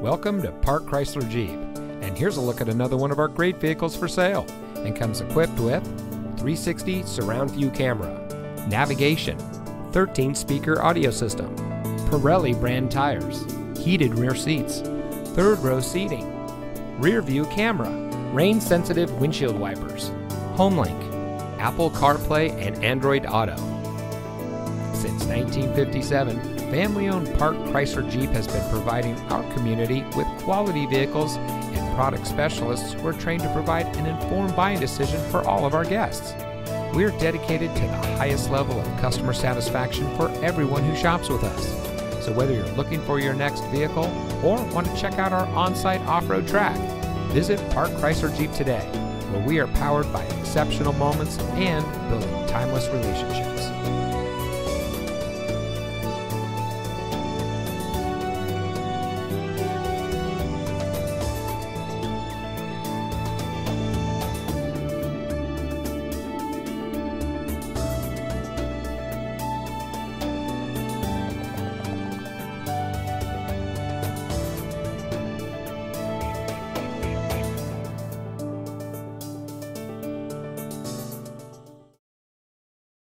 Welcome to Park Chrysler Jeep. And here's a look at another one of our great vehicles for sale. And comes equipped with 360 surround view camera, navigation, 13 speaker audio system, Pirelli brand tires, heated rear seats, third row seating, rear view camera, rain sensitive windshield wipers, HomeLink, Apple CarPlay and Android Auto. Since 1957, family owned Park Chrysler Jeep has been providing our community with quality vehicles and product specialists who are trained to provide an informed buying decision for all of our guests. We are dedicated to the highest level of customer satisfaction for everyone who shops with us. So, whether you're looking for your next vehicle or want to check out our on site off road track, visit Park Chrysler Jeep today, where we are powered by exceptional moments and building timeless relationships.